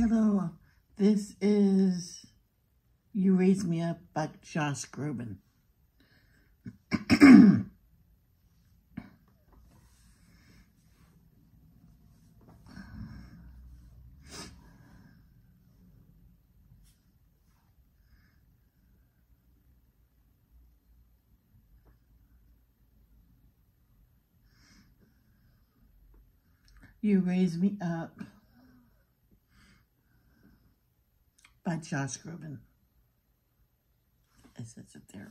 Hello, this is You Raise Me Up by Josh Groban. you Raise Me Up. By Josh Groban. It says it there.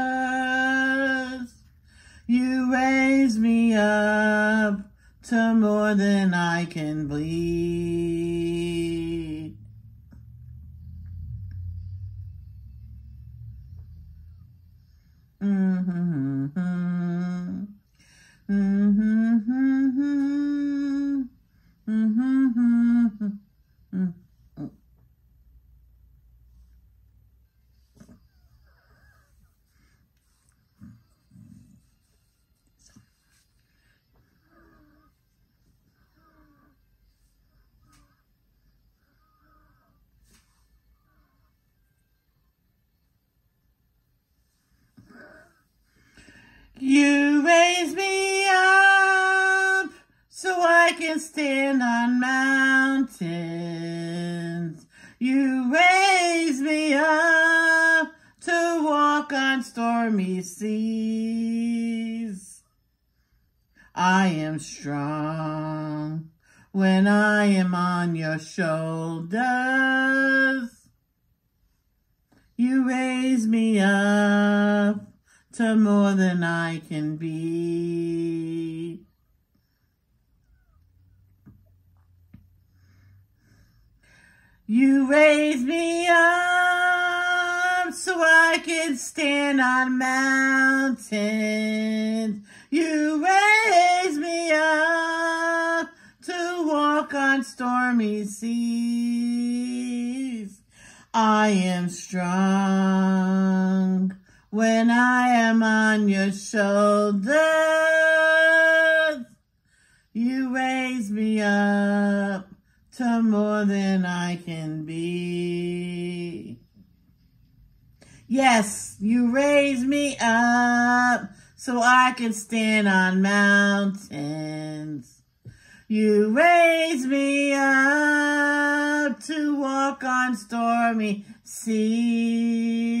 More than I can bleed. You raise me up so I can stand on mountains. You raise me up to walk on stormy seas. I am strong when I am on your shoulders. You raise me up to more than I can be. You raise me up so I can stand on mountains. You raise me up to walk on stormy seas. I am strong when I am on your shoulders. You raise me up to more than I can be. Yes, you raise me up so I can stand on mountains. You raise me up to walk on stormy seas.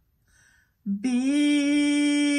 be